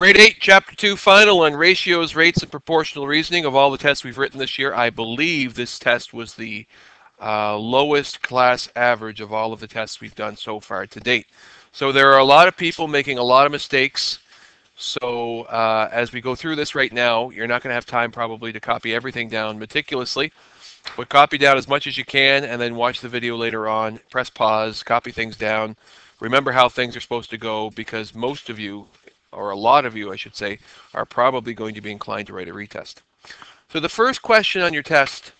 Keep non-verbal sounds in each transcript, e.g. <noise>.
Grade 8, Chapter 2, final on ratios, rates, and proportional reasoning of all the tests we've written this year. I believe this test was the uh, lowest class average of all of the tests we've done so far to date. So there are a lot of people making a lot of mistakes. So uh, as we go through this right now, you're not going to have time probably to copy everything down meticulously, but copy down as much as you can and then watch the video later on, press pause, copy things down, remember how things are supposed to go because most of you, or a lot of you I should say, are probably going to be inclined to write a retest. So the first question on your test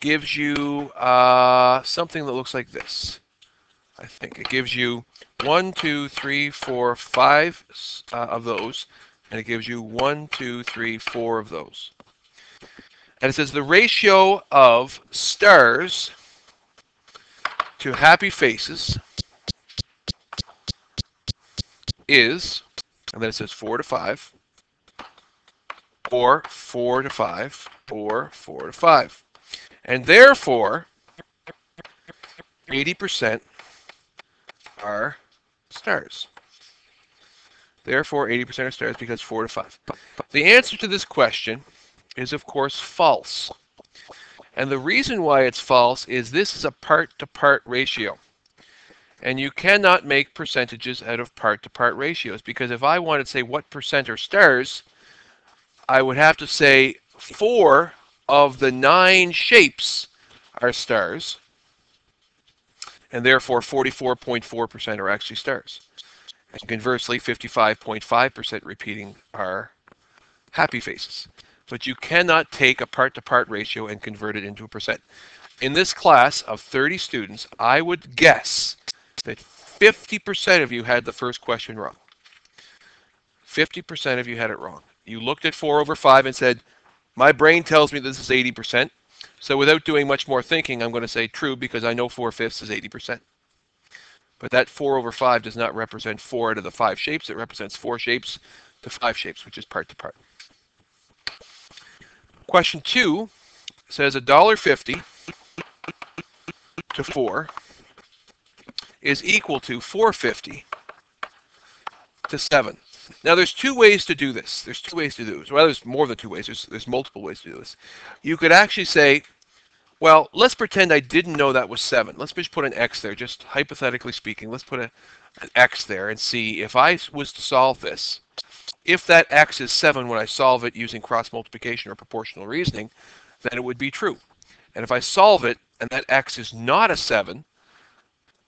gives you uh, something that looks like this. I think it gives you one, two, three, four, five uh, of those, and it gives you one, two, three, four of those. And it says the ratio of stars to happy faces is, and then it says four to five, or four to five, or four to five. And therefore, 80% are stars. Therefore, 80% are stars because 4 to 5. The answer to this question is, of course, false. And the reason why it's false is this is a part-to-part -part ratio. And you cannot make percentages out of part-to-part -part ratios because if I wanted to say what percent are stars, I would have to say 4 of the 9 shapes are stars and therefore 44.4% are actually stars. And conversely, 55.5% repeating are happy faces. But you cannot take a part-to-part ratio and convert it into a percent. In this class of 30 students, I would guess that 50% of you had the first question wrong. 50% of you had it wrong. You looked at 4 over 5 and said, my brain tells me this is 80%. So without doing much more thinking, I'm going to say true because I know 4 fifths is 80%. But that 4 over 5 does not represent 4 out of the 5 shapes. It represents 4 shapes to 5 shapes, which is part to part. Question 2 says $1.50 to 4 is equal to 450 to 7. Now, there's two ways to do this. There's two ways to do this. Well, there's more than two ways. There's, there's multiple ways to do this. You could actually say, well, let's pretend I didn't know that was 7. Let's just put an x there, just hypothetically speaking. Let's put a, an x there and see if I was to solve this. If that x is 7 when I solve it using cross multiplication or proportional reasoning, then it would be true. And if I solve it and that x is not a 7,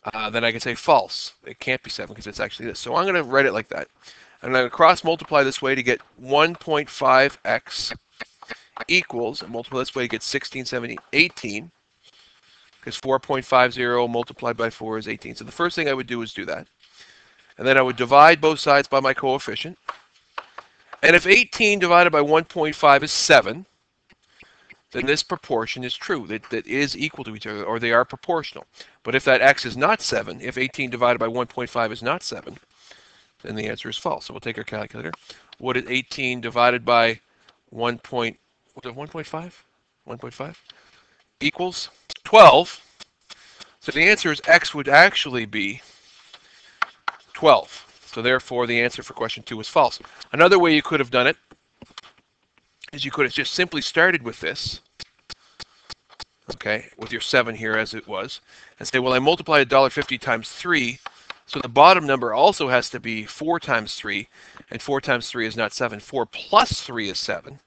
uh, then I can say false. It can't be 7 because it's actually this. So I'm going to write it like that. And I'm going to cross multiply this way to get 1.5x equals, and multiply this way to get 16, 17, 18, because 4.50 multiplied by 4 is 18. So the first thing I would do is do that. And then I would divide both sides by my coefficient. And if 18 divided by 1.5 is 7, then this proportion is true, that, that is equal to each other, or they are proportional. But if that x is not 7, if 18 divided by 1.5 is not 7, then the answer is false. So we'll take our calculator. What is 18 divided by 1. Point, what is 1.5? 1.5 equals 12. So the answer is x would actually be 12. So therefore, the answer for question two is false. Another way you could have done it is you could have just simply started with this, okay, with your 7 here as it was, and say, well, I multiplied $1.50 times 3, so the bottom number also has to be 4 times 3, and 4 times 3 is not 7. 4 plus 3 is 7,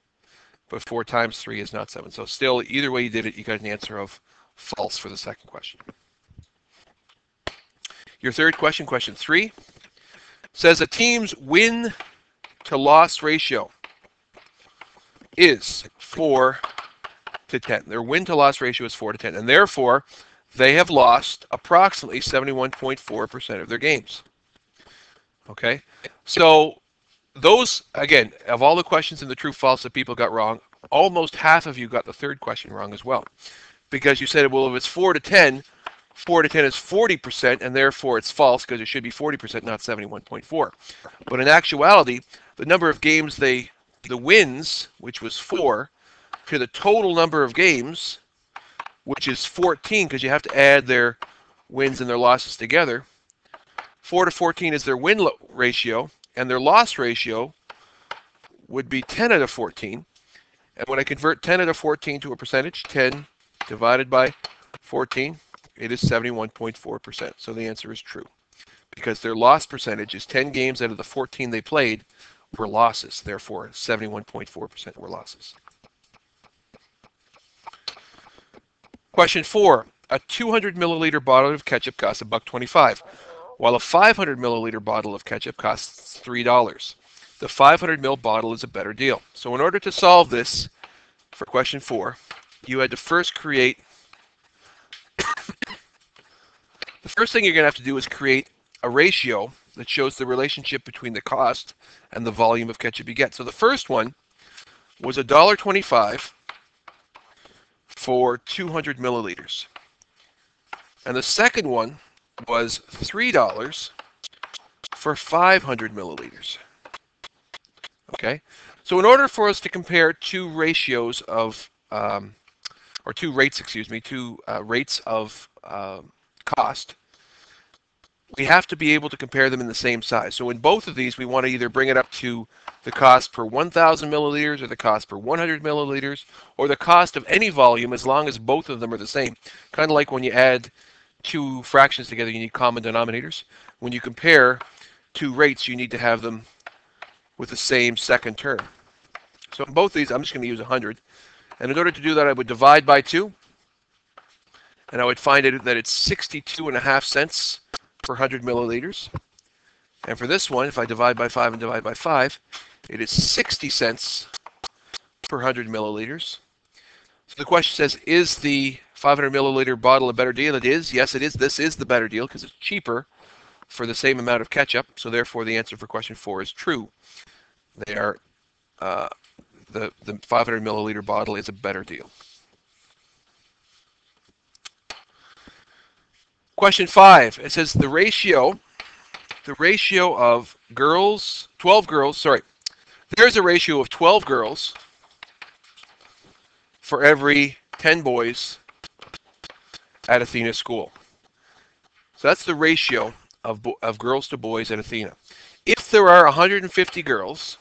but 4 times 3 is not 7. So still, either way you did it, you got an answer of false for the second question. Your third question, question 3, says a team's win to loss ratio is 4 to 10. Their win to loss ratio is 4 to 10, and therefore they have lost approximately 71.4% of their games. Okay, so those again of all the questions in the true false that people got wrong, almost half of you got the third question wrong as well, because you said, well, if it's four to 10, four to 10 is 40%, and therefore it's false because it should be 40%, not 71.4. But in actuality, the number of games they, the wins, which was four, to the total number of games which is 14 because you have to add their wins and their losses together. 4 to 14 is their win ratio, and their loss ratio would be 10 out of 14. And when I convert 10 out of 14 to a percentage, 10 divided by 14, it is 71.4%. So the answer is true because their loss percentage is 10 games out of the 14 they played were losses. Therefore, 71.4% were losses. Question four. A 200 milliliter bottle of ketchup costs a buck 25, while a 500 milliliter bottle of ketchup costs $3. The 500 ml bottle is a better deal. So in order to solve this for question four, you had to first create <coughs> the first thing you're going to have to do is create a ratio that shows the relationship between the cost and the volume of ketchup you get. So the first one was $1.25 for 200 milliliters. And the second one was $3 for 500 milliliters. Okay, so in order for us to compare two ratios of, um, or two rates, excuse me, two uh, rates of uh, cost, we have to be able to compare them in the same size. So in both of these, we want to either bring it up to the cost per 1,000 milliliters or the cost per 100 milliliters or the cost of any volume as long as both of them are the same. Kind of like when you add two fractions together, you need common denominators. When you compare two rates, you need to have them with the same second term. So in both these, I'm just going to use 100. And in order to do that, I would divide by 2. And I would find it that it's 62 and a half cents per 100 milliliters. And for this one, if I divide by 5 and divide by 5, it is 60 cents per 100 milliliters. So the question says, is the 500 milliliter bottle a better deal? It is. Yes, it is. This is the better deal because it's cheaper for the same amount of ketchup. So therefore, the answer for question four is true. They are uh, the the 500 milliliter bottle is a better deal. Question five. It says the ratio, the ratio of girls, 12 girls. Sorry, there's a ratio of 12 girls for every 10 boys at Athena School. So that's the ratio of, of girls to boys at Athena. If there are 150 girls,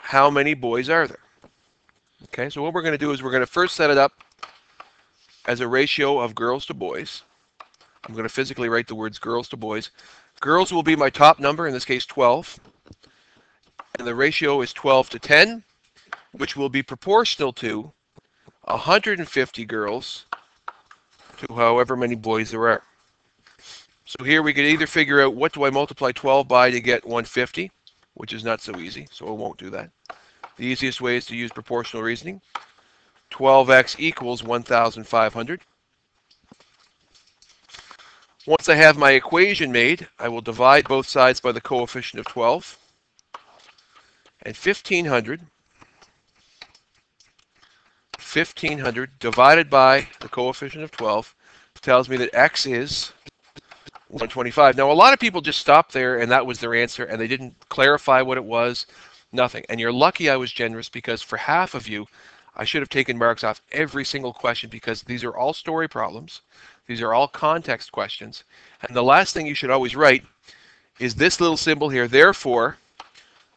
how many boys are there? Okay, so what we're going to do is we're going to first set it up as a ratio of girls to boys. I'm going to physically write the words girls to boys. Girls will be my top number, in this case 12. And the ratio is 12 to 10, which will be proportional to 150 girls to however many boys there are. So here we could either figure out what do I multiply 12 by to get 150, which is not so easy, so I won't do that. The easiest way is to use proportional reasoning. 12x equals 1,500. Once I have my equation made, I will divide both sides by the coefficient of 12. And 1,500 1500 divided by the coefficient of 12 tells me that x is 125. Now, a lot of people just stopped there and that was their answer and they didn't clarify what it was, nothing. And you're lucky I was generous because for half of you, I should have taken marks off every single question because these are all story problems. These are all context questions. And the last thing you should always write is this little symbol here. Therefore,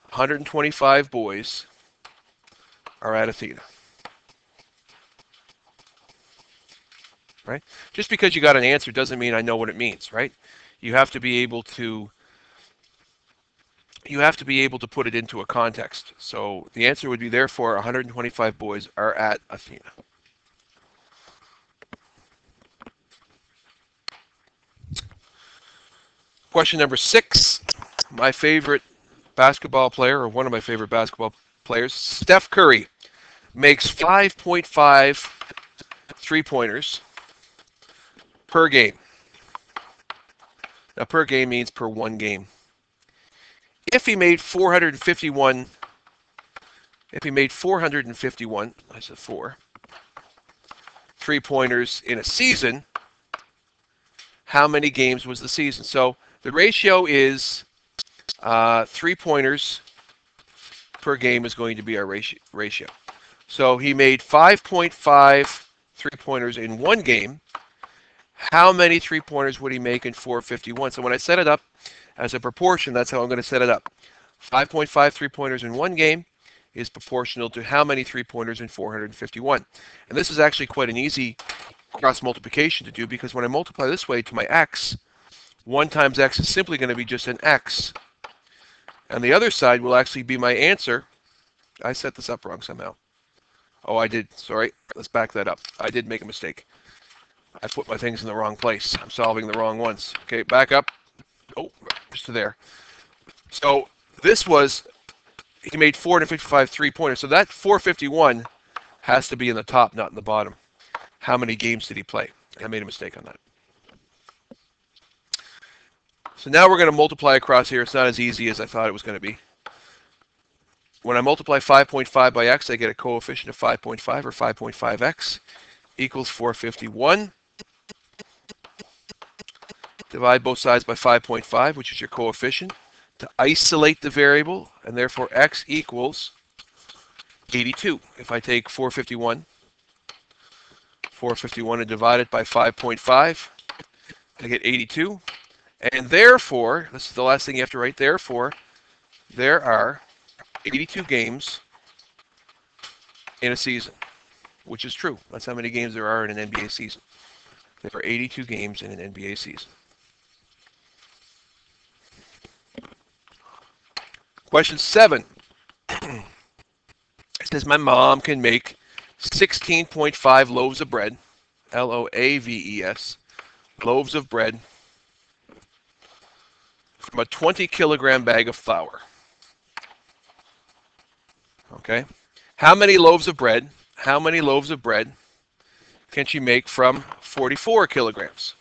125 boys are at Athena. right? Just because you got an answer doesn't mean I know what it means, right? You have to be able to you have to be able to put it into a context. So the answer would be therefore 125 boys are at Athena. Question number six. My favorite basketball player, or one of my favorite basketball players, Steph Curry, makes 5.5 three pointers per game. Now, per game means per one game. If he made 451, if he made 451, I said four, three pointers in a season, how many games was the season? So the ratio is uh, three pointers per game is going to be our ratio. So he made 5.5 three pointers in one game how many three pointers would he make in 451? So when I set it up as a proportion, that's how I'm going to set it up. 5.5 three-pointers in one game is proportional to how many three-pointers in 451. And this is actually quite an easy cross multiplication to do because when I multiply this way to my x, 1 times x is simply going to be just an x. And the other side will actually be my answer. I set this up wrong somehow. Oh, I did. Sorry. Let's back that up. I did make a mistake. I put my things in the wrong place. I'm solving the wrong ones. Okay, back up. Oh, to there. So this was, he made 455 three-pointers. So that 451 has to be in the top, not in the bottom. How many games did he play? I made a mistake on that. So now we're going to multiply across here. It's not as easy as I thought it was going to be. When I multiply 5.5 by x, I get a coefficient of 5.5 or 5.5x equals 451. Divide both sides by 5.5, which is your coefficient, to isolate the variable, and therefore x equals 82. If I take 451, 451 and divide it by 5.5, I get 82. And therefore, this is the last thing you have to write, therefore, there are 82 games in a season, which is true. That's how many games there are in an NBA season. There are 82 games in an NBA season. Question seven. <clears throat> it says my mom can make 16.5 loaves of bread, L O A V E S, loaves of bread from a 20 kilogram bag of flour. Okay. How many loaves of bread? How many loaves of bread can she make from 44 kilograms?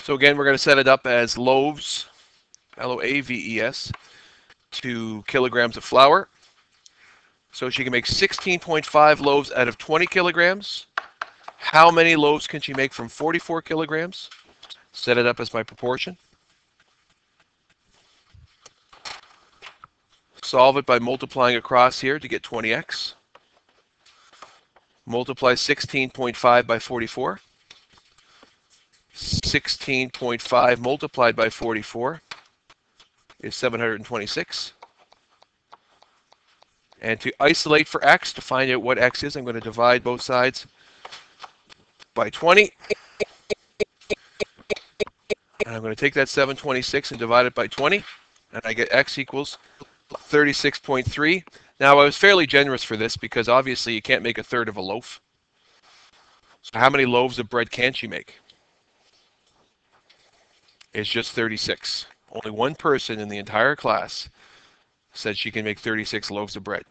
So again, we're going to set it up as loaves, L-O-A-V-E-S, to kilograms of flour. So she can make 16.5 loaves out of 20 kilograms. How many loaves can she make from 44 kilograms? Set it up as my proportion. Solve it by multiplying across here to get 20x. Multiply 16.5 by 44. 16.5 multiplied by 44 is 726. And to isolate for x, to find out what x is, I'm going to divide both sides by 20. And I'm going to take that 726 and divide it by 20. And I get x equals 36.3. Now, I was fairly generous for this because obviously you can't make a third of a loaf. So how many loaves of bread can she make? It's just 36. Only one person in the entire class said she can make 36 loaves of bread.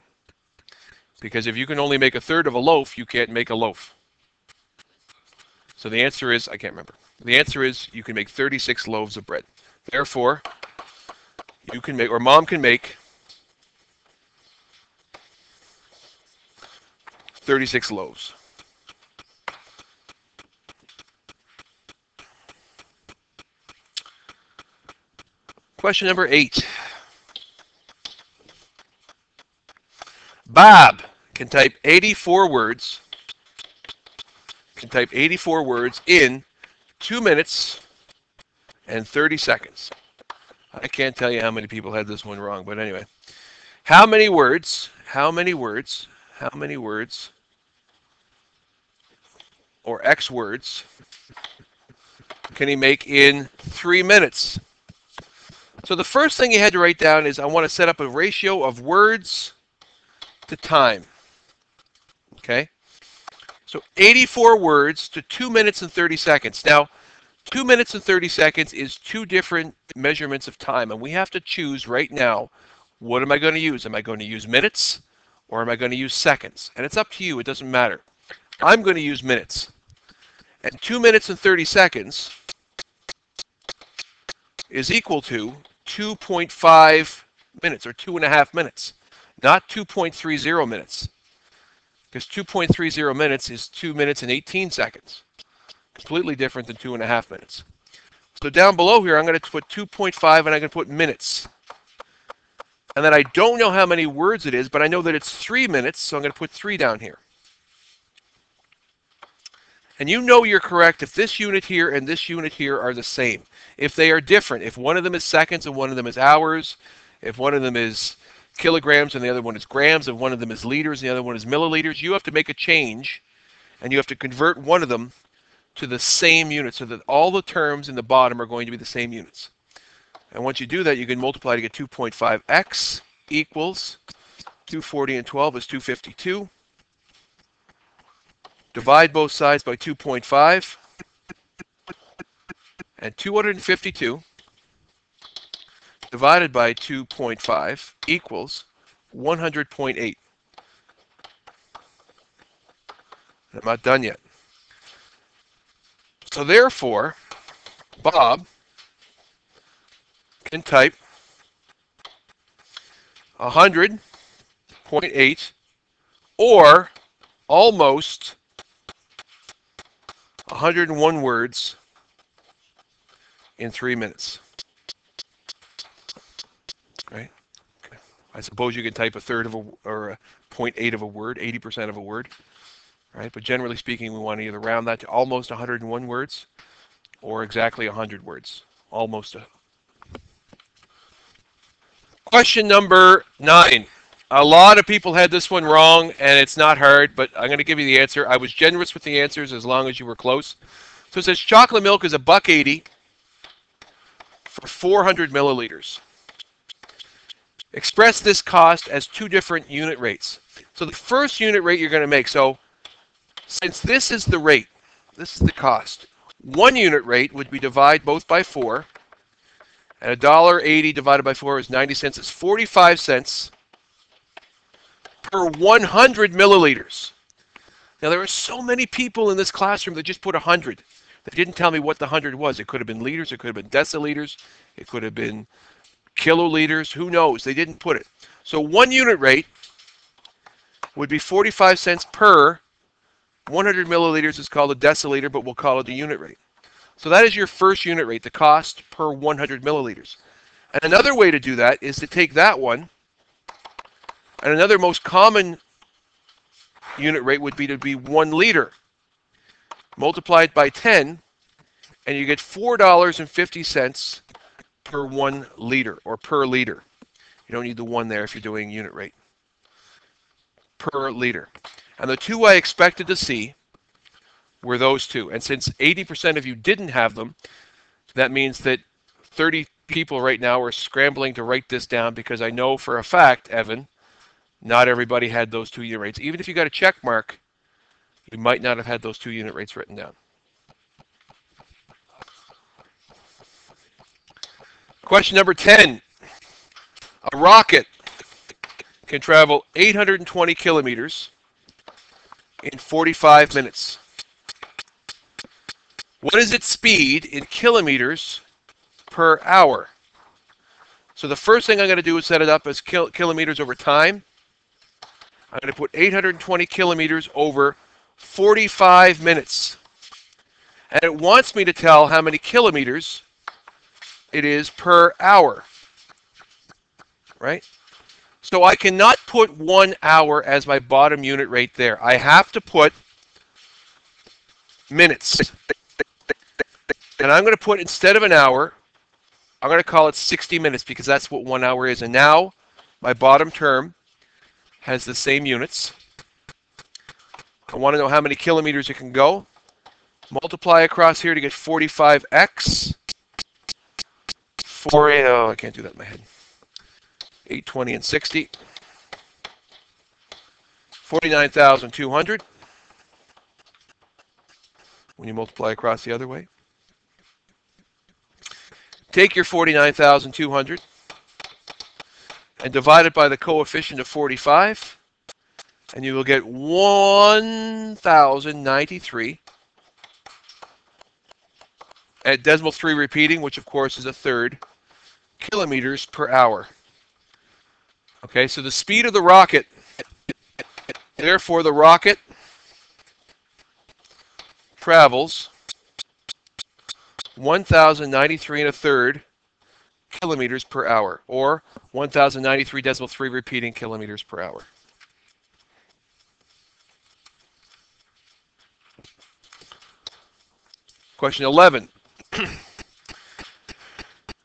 Because if you can only make a third of a loaf, you can't make a loaf. So the answer is, I can't remember. The answer is you can make 36 loaves of bread. Therefore, you can make, or mom can make 36 loaves. Question number eight. Bob can type 84 words, can type 84 words in two minutes and 30 seconds. I can't tell you how many people had this one wrong, but anyway. How many words, how many words, how many words or X words can he make in three minutes? So the first thing you had to write down is I want to set up a ratio of words to time. Okay? So 84 words to 2 minutes and 30 seconds. Now, 2 minutes and 30 seconds is two different measurements of time, and we have to choose right now what am I going to use? Am I going to use minutes or am I going to use seconds? And it's up to you, it doesn't matter. I'm going to use minutes. And 2 minutes and 30 seconds is equal to 2.5 minutes or 2.5 minutes, not 2.30 minutes. Because 2.30 minutes is 2 minutes and 18 seconds. Completely different than 2.5 minutes. So down below here, I'm going to put 2.5 and I'm going to put minutes. And then I don't know how many words it is, but I know that it's 3 minutes, so I'm going to put 3 down here. And you know you're correct if this unit here and this unit here are the same. If they are different, if one of them is seconds and one of them is hours, if one of them is kilograms and the other one is grams, if one of them is liters and the other one is milliliters, you have to make a change and you have to convert one of them to the same unit so that all the terms in the bottom are going to be the same units. And once you do that, you can multiply to get 2.5x equals 240 and 12 is 252. Divide both sides by 2.5. And 252 divided by 2.5 equals 100.8. I'm not done yet. So therefore, Bob can type 100.8 or almost 101 words in three minutes. Right? Okay. I suppose you can type a third of a or a 0.8 of a word, 80% of a word. Right? But generally speaking, we want to either round that to almost 101 words or exactly 100 words. Almost a. Question number nine. A lot of people had this one wrong, and it's not hard, but I'm going to give you the answer. I was generous with the answers as long as you were close. So it says chocolate milk is a buck eighty for 400 milliliters. Express this cost as two different unit rates. So the first unit rate you're going to make. So since this is the rate, this is the cost. One unit rate would be divide both by four, and a dollar eighty divided by four is 90 cents. It's 45 cents per 100 milliliters. Now, there are so many people in this classroom that just put 100. They didn't tell me what the 100 was. It could have been liters, it could have been deciliters, it could have been kiloliters, who knows? They didn't put it. So, one unit rate would be 45 cents per 100 milliliters is called a deciliter, but we'll call it the unit rate. So that is your first unit rate, the cost per 100 milliliters. And another way to do that is to take that one and another most common unit rate would be to be one liter multiplied by 10, and you get $4.50 per one liter or per liter. You don't need the one there if you're doing unit rate. Per liter. And the two I expected to see were those two. And since 80% of you didn't have them, that means that 30 people right now are scrambling to write this down because I know for a fact, Evan, not everybody had those two unit rates. Even if you got a check mark, you might not have had those two unit rates written down. Question number 10. A rocket can travel 820 kilometers in 45 minutes. What is its speed in kilometers per hour? So the first thing I'm going to do is set it up as kil kilometers over time. I'm going to put 820 kilometers over 45 minutes. And it wants me to tell how many kilometers it is per hour. Right? So I cannot put one hour as my bottom unit rate there. I have to put minutes. And I'm going to put, instead of an hour, I'm going to call it 60 minutes because that's what one hour is. And now my bottom term has the same units. I want to know how many kilometers it can go. Multiply across here to get 45x. 4, oh, I can't do that in my head. 820 and 60. 49,200 when you multiply across the other way. Take your 49,200 and divide it by the coefficient of 45, and you will get 1,093 at decimal 3 repeating, which of course is a third, kilometers per hour. Okay, so the speed of the rocket, therefore the rocket travels 1,093 and a third kilometers per hour, or 1,093 decimal 3 repeating kilometers per hour. Question 11. <clears throat>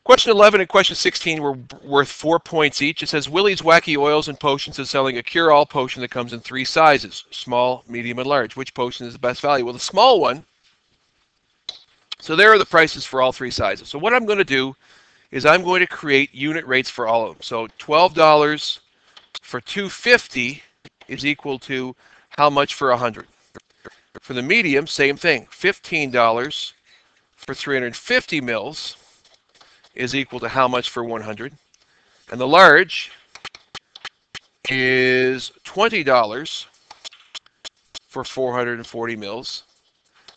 Question 11 and question 16 were worth four points each. It says Willie's Wacky Oils and Potions is selling a cure-all potion that comes in three sizes, small, medium, and large. Which potion is the best value? Well, the small one, so there are the prices for all three sizes. So what I'm going to do is I'm going to create unit rates for all of them. So $12 for 250 is equal to how much for 100? For the medium, same thing. $15 for 350 mils is equal to how much for 100? And the large is $20 for 440 mils.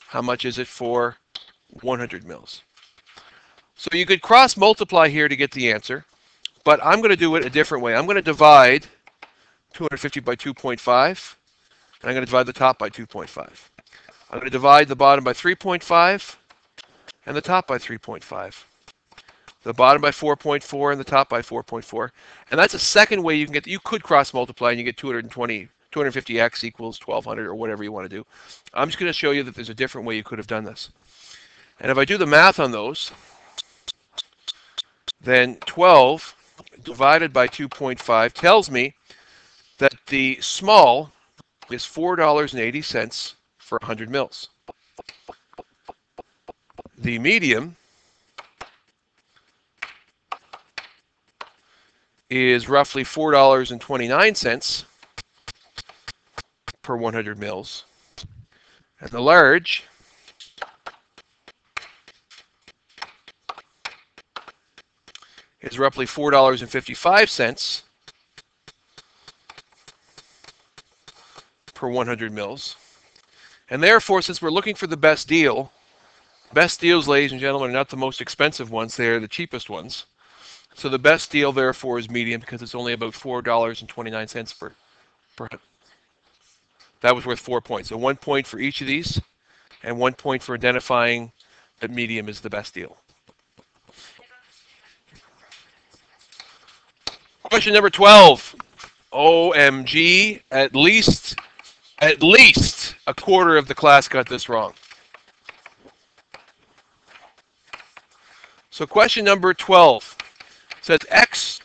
How much is it for 100 mils? So you could cross multiply here to get the answer, but I'm going to do it a different way. I'm going to divide 250 by 2.5, and I'm going to divide the top by 2.5. I'm going to divide the bottom by 3.5 and the top by 3.5 the bottom by 4.4 and the top by 4.4. And that's a second way you can get, you could cross multiply and you get 220, 250x equals 1200 or whatever you want to do. I'm just going to show you that there's a different way you could have done this. And if I do the math on those, then 12 divided by 2.5 tells me that the small is $4.80 for 100 mils. The medium is roughly $4.29 per 100 mils. And the large is roughly $4.55 per 100 mils. And therefore, since we're looking for the best deal, best deals, ladies and gentlemen, are not the most expensive ones, they are the cheapest ones. So the best deal therefore is medium because it's only about four dollars and twenty nine cents per per. That was worth four points. So one point for each of these, and one point for identifying that medium is the best deal. Question number 12. OMG, at least at least a quarter of the class got this wrong. So question number 12 says X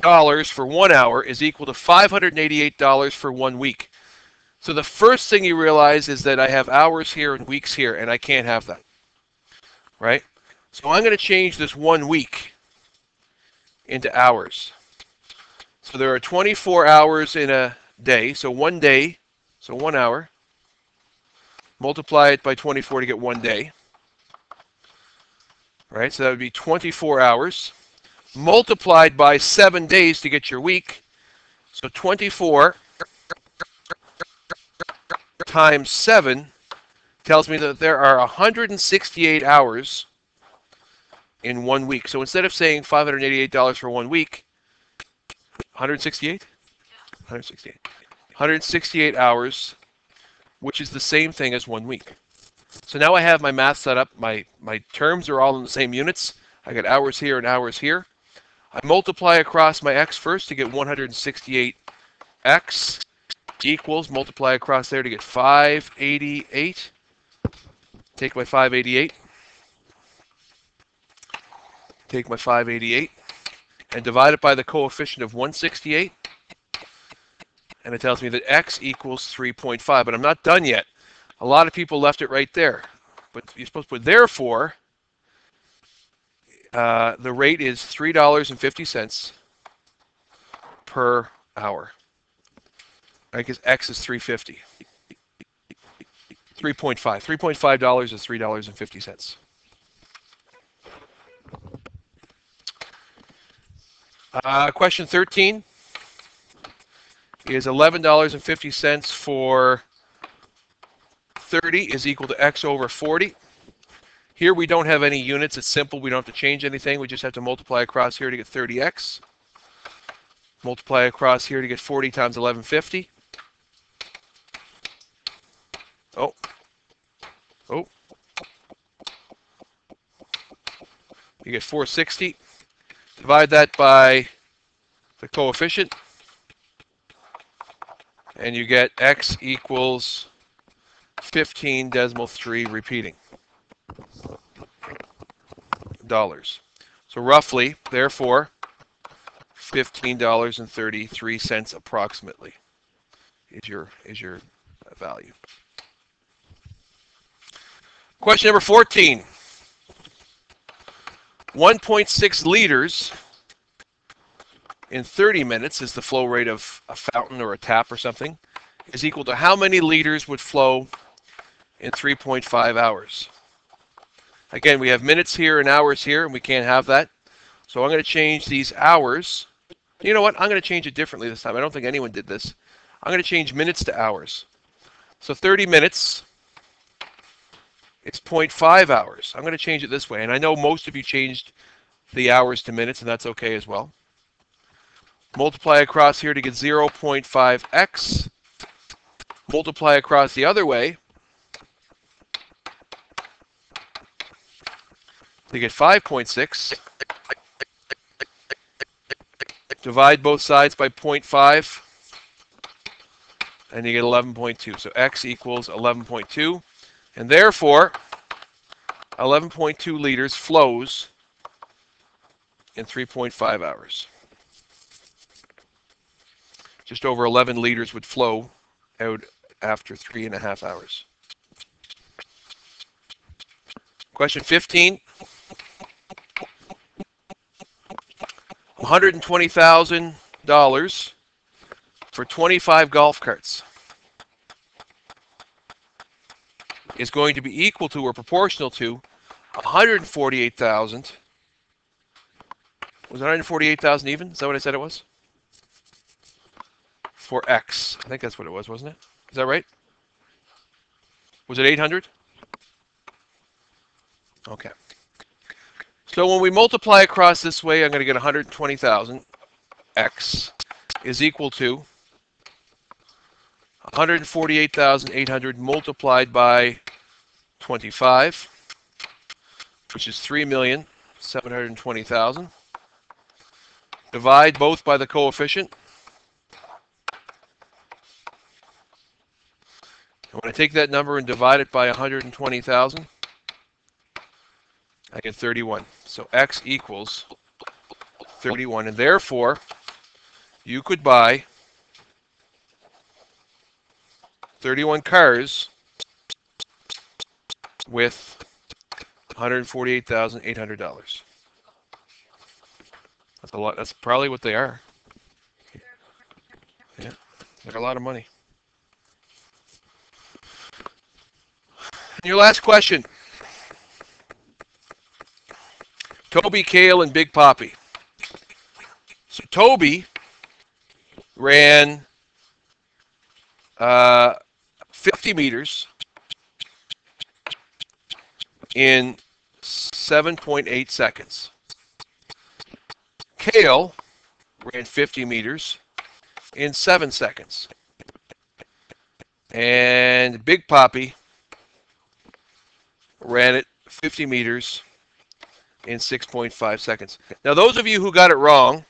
dollars for one hour is equal to $588 for one week. So the first thing you realize is that I have hours here and weeks here, and I can't have that. Right? So I'm going to change this one week into hours. So there are 24 hours in a day. So one day, so one hour. Multiply it by 24 to get one day. Right? So that would be 24 hours multiplied by seven days to get your week. So 24 times 7 tells me that there are 168 hours in one week. So instead of saying $588 for one week, 168? 168. 168 hours, which is the same thing as one week. So now I have my math set up. My, my terms are all in the same units. I got hours here and hours here. I multiply across my x first to get 168x equals, multiply across there to get 588. Take my 588. Take my 588 and divide it by the coefficient of 168. And it tells me that x equals 3.5. But I'm not done yet. A lot of people left it right there. But you're supposed to put therefore uh, the rate is $3.50 per hour. I guess X is 350. 3.5. $3.5 is $3.50. Uh, question 13 is $11.50 for 30 is equal to X over 40. Here we don't have any units. It's simple. We don't have to change anything. We just have to multiply across here to get 30x. Multiply across here to get 40 times 1150. Oh. Oh. You get 460. Divide that by the coefficient. And you get x equals 15 decimal 3 repeating dollars. So roughly, therefore, $15.33 approximately is your is your value. Question number 14. 1.6 liters in 30 minutes is the flow rate of a fountain or a tap or something is equal to how many liters would flow in 3.5 hours. Again, we have minutes here and hours here, and we can't have that. So I'm going to change these hours. You know what? I'm going to change it differently this time. I don't think anyone did this. I'm going to change minutes to hours. So 30 minutes is 0.5 hours. I'm going to change it this way. And I know most of you changed the hours to minutes, and that's okay as well. Multiply across here to get 0.5x. Multiply across the other way to get 5.6. Divide both sides by 0.5 and you get 11.2. So x equals 11.2. And therefore, 11.2 liters flows in 3.5 hours. Just over 11 liters would flow out after three and a half hours. Question 15. $120,000 for 25 golf carts is going to be equal to or proportional to 148,000. Was it 148,000 even? Is that what I said it was? For X. I think that's what it was, wasn't it? Is that right? Was it 800? Okay. So when we multiply across this way, I'm going to get 120,000. X is equal to 148,800 multiplied by 25, which is 3,720,000. Divide both by the coefficient. And when I take that number and divide it by 120,000, I get 31. So x equals 31. And therefore, you could buy 31 cars with $148,800. That's a lot. That's probably what they are. Yeah, they're a lot of money. And your last question. Toby, Kale, and Big Poppy. So Toby ran uh, 50 meters in 7.8 seconds. Kale ran 50 meters in 7 seconds. And Big Poppy ran it 50 meters in 6.5 seconds. Now, those of you who got it wrong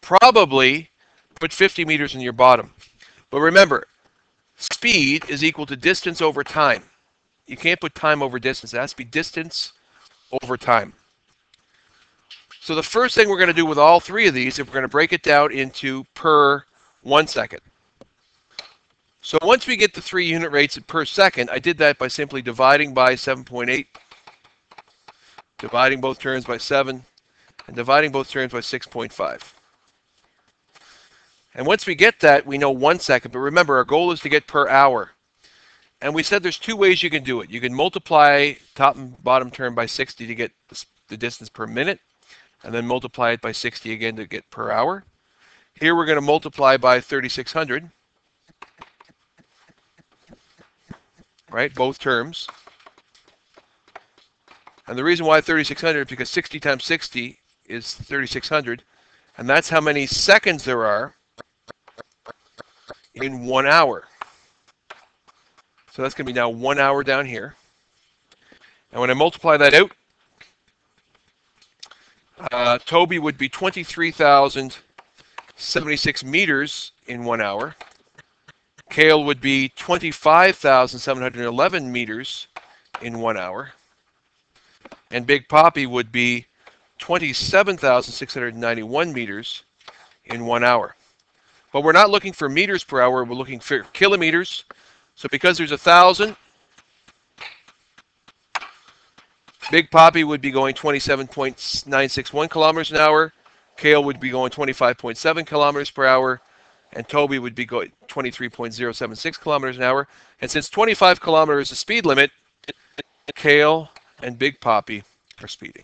probably put 50 meters in your bottom. But remember, speed is equal to distance over time. You can't put time over distance. It has to be distance over time. So the first thing we're going to do with all three of these is we're going to break it down into per one second. So once we get the three unit rates per second, I did that by simply dividing by 7.8, dividing both terms by 7, and dividing both terms by 6.5. And once we get that, we know one second. But remember, our goal is to get per hour. And we said there's two ways you can do it. You can multiply top and bottom term by 60 to get the distance per minute, and then multiply it by 60 again to get per hour. Here we're going to multiply by 3600, right? Both terms. And the reason why 3600 is because 60 times 60 is 3600, and that's how many seconds there are in one hour. So that's going to be now one hour down here. And when I multiply that out, uh, Toby would be 23,076 meters in one hour. Kale would be 25,711 meters in one hour. And Big Poppy would be 27,691 meters in one hour. But we're not looking for meters per hour, we're looking for kilometers. So because there's a thousand, Big Poppy would be going 27.961 kilometers an hour. Kale would be going 25.7 kilometers per hour. And Toby would be going 23.076 kilometers an hour. And since 25 kilometers is the speed limit, Kale and Big Poppy are speeding.